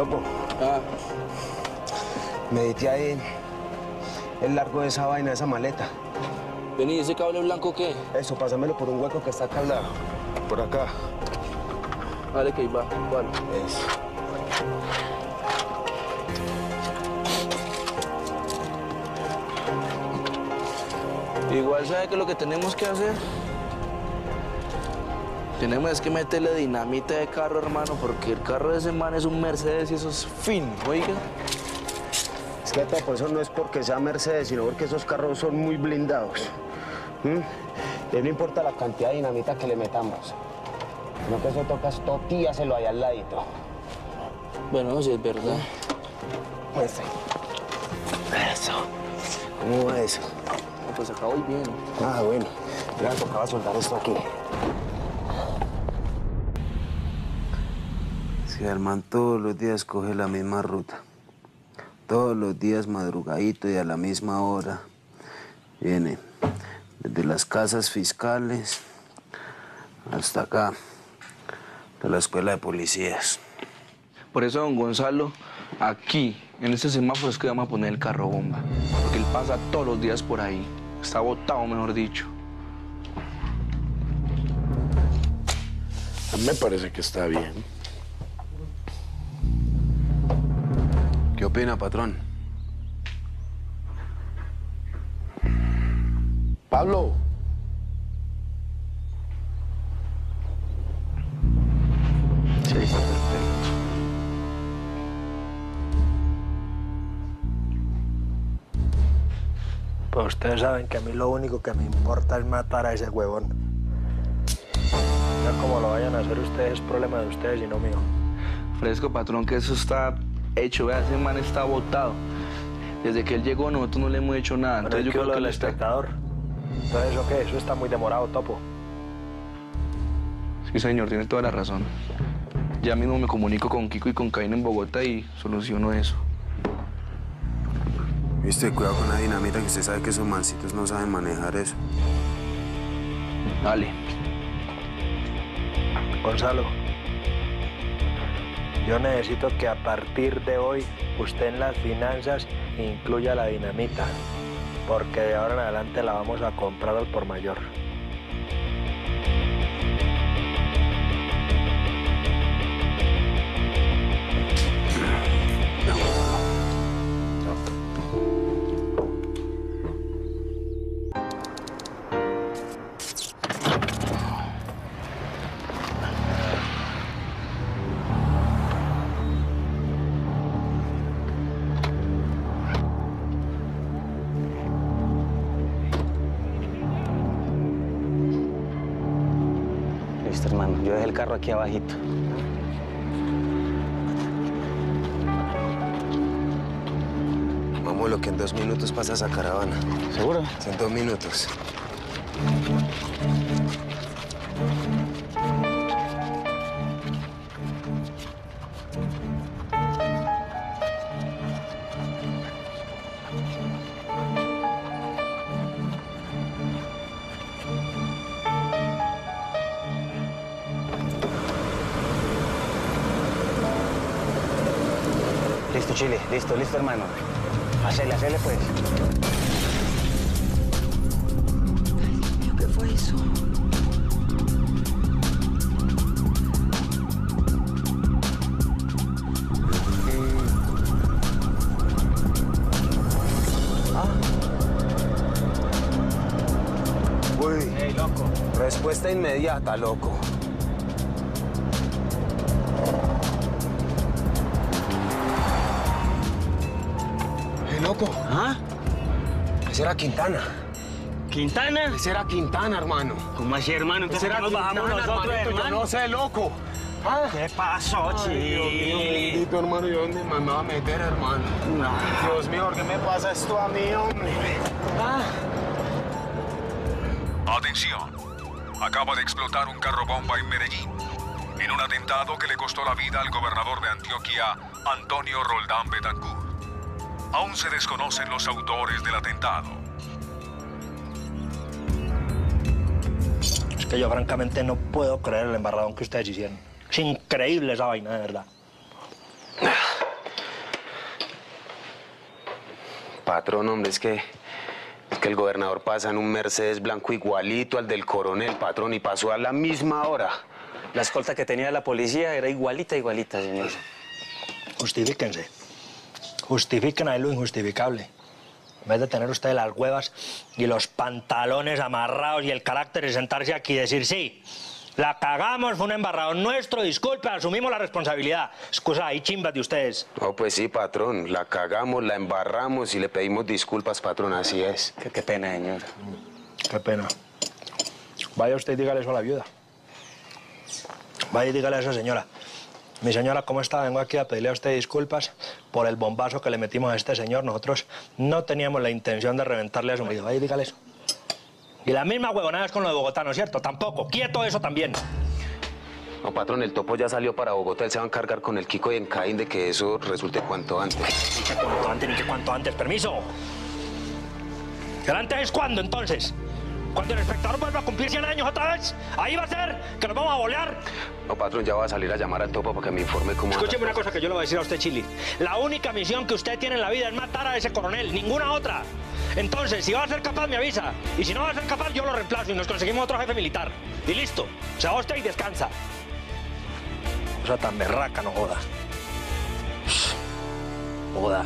Topo. Ah, Medite ahí el largo de esa vaina, de esa maleta. vení, ¿ese cable blanco qué? Eso, pásamelo por un hueco que está acá al lado. Por acá. Vale, que ahí va. Vale. Eso. Igual, ¿sabe qué es lo que tenemos que hacer? Tenemos que meterle dinamita de carro, hermano, porque el carro de ese man es un Mercedes y eso es fin, oiga. Es que Topo, eso no es porque sea Mercedes, sino porque esos carros son muy blindados. ¿Mm? Y no importa la cantidad de dinamita que le metamos. No que eso tocas totíaselo ahí al ladito. Bueno, sí es verdad. Pues, eso. ¿Cómo va eso? No, Pues acá voy bien. Ah, bueno. Ya tocaba soltar esto aquí. Germán todos los días coge la misma ruta. Todos los días madrugadito y a la misma hora. Viene desde las casas fiscales hasta acá, de la escuela de policías. Por eso, don Gonzalo, aquí, en este semáforo, es que vamos a poner el carro bomba. Porque él pasa todos los días por ahí. Está botado, mejor dicho. A mí me parece que está bien. ¿Qué opina, patrón? Pablo. Sí, está perfecto. Pues ustedes saben que a mí lo único que me importa es matar a ese huevón. Ya como lo vayan a hacer ustedes, es problema de ustedes y no mío. Fresco, patrón, que eso está hecho. Vea, ese man está botado. Desde que él llegó, nosotros no le hemos hecho nada. Entonces yo ¿qué creo lo que le está... espectador. Entonces, ¿eso qué? Eso está muy demorado, topo. Sí, señor, tiene toda la razón. Ya mismo me comunico con Kiko y con Caín en Bogotá y soluciono eso. Viste, cuidado con la dinamita, que usted sabe que esos mancitos no saben manejar eso. Dale. Gonzalo, yo necesito que a partir de hoy usted en las finanzas incluya la dinamita, porque de ahora en adelante la vamos a comprar al por mayor. Listo, hermano. Yo dejé el carro aquí abajito. Vamos, lo que en dos minutos pasa esa caravana. ¿Seguro? En dos minutos. Listo, Chile. Listo, listo, hermano. Hacele, hacele, pues. ¿Qué fue eso? Uy. Respuesta inmediata, loco. Loco! ¿Ah? Ese era Quintana. ¿Quintana? Ese era Quintana, hermano. ¿Cómo así, hermano? Entonces, era ¿por qué nos bajamos Quintana, nosotros, hermanito, Yo hermano? no sé, loco. ¿Ah? ¿Qué pasó, Chile? Bendito, hermano, ¿y dónde me va a meter, hermano? Dios mío, ¿por qué me pasa esto a mí, hombre? ¿Ah? Atención. Acaba de explotar un carro bomba en Medellín. En un atentado que le costó la vida al gobernador de Antioquia, Antonio Roldán Betancourt. Aún se desconocen los autores del atentado. Es que yo francamente no puedo creer el embarradón que ustedes hicieron. Es increíble esa vaina, de verdad. Patrón, hombre, es que... Es que el gobernador pasa en un Mercedes blanco igualito al del coronel, patrón, y pasó a la misma hora. La escolta que tenía la policía era igualita, igualita, señor. Justifíquense. Justifiquen ahí lo injustificable. En vez de tener ustedes las huevas y los pantalones amarrados y el carácter de sentarse aquí y decir, sí, la cagamos, fue un embarrado nuestro, disculpe, asumimos la responsabilidad. Excusa ahí, chimbas de ustedes. Oh, pues sí, patrón, la cagamos, la embarramos y le pedimos disculpas, patrón, así es. Qué, qué pena, señor. Qué pena. Vaya usted y dígale eso a la viuda. Vaya y dígale a esa señora. Mi señora, ¿cómo está? Vengo aquí a pedirle a usted disculpas por el bombazo que le metimos a este señor. Nosotros no teníamos la intención de reventarle a su marido. Y dígale eso. Y la misma huevonada es con lo de Bogotá, ¿no es cierto? Tampoco. Quieto eso también. No, patrón, el topo ya salió para Bogotá, él se va a encargar con el Kiko y en Caín de que eso resulte cuanto antes. Ni que cuanto antes, ni que cuanto antes. Permiso. ¿El antes es cuándo, entonces? Cuando el espectador vuelva a cumplir 100 años otra vez, ahí va a ser que nos vamos a bolear. No, patrón, ya va a salir a llamar al topo para que me informe cómo... Escúcheme una cosa que yo le voy a decir a usted, Chili. La única misión que usted tiene en la vida es matar a ese coronel, ninguna otra. Entonces, si va a ser capaz, me avisa. Y si no va a ser capaz, yo lo reemplazo y nos conseguimos otro jefe militar. Y listo. Se va usted y descansa. Cosa tan berraca, no joda. Joda.